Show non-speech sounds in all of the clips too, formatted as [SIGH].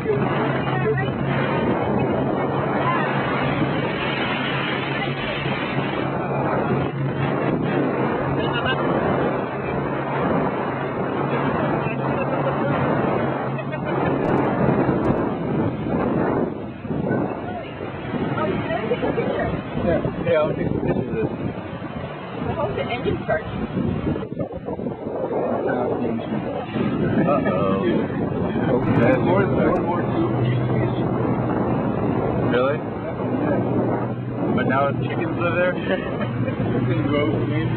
Yeah, yeah, I'll take some pictures of this. I hope the engine starts. But chickens live there? [LAUGHS] Chicken growth, maybe.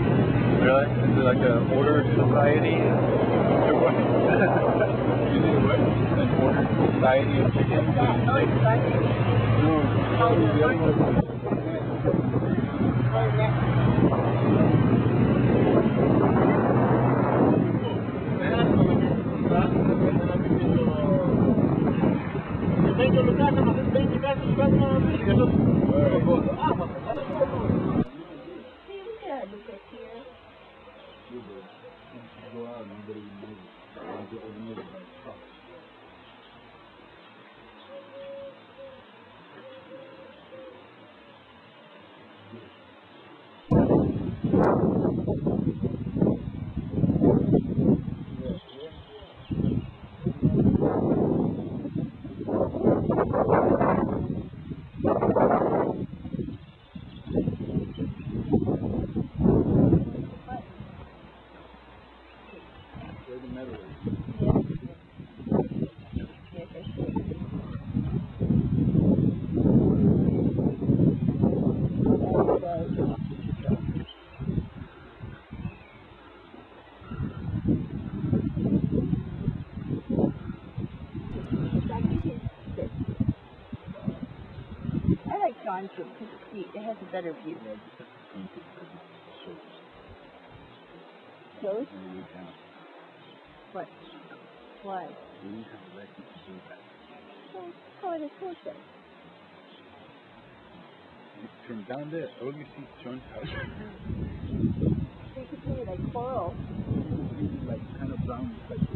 really? Is it like a order society? What? [LAUGHS] You think what? An ordered society of chickens? Oh, it's starting. No, the other one. Where the metal is. Yes, I see. I like John's because it has a better view. Close? What? Why? We have let you do that. Well, torture. From down there, all you see is John's house. They see like coral. Like kind of brown, like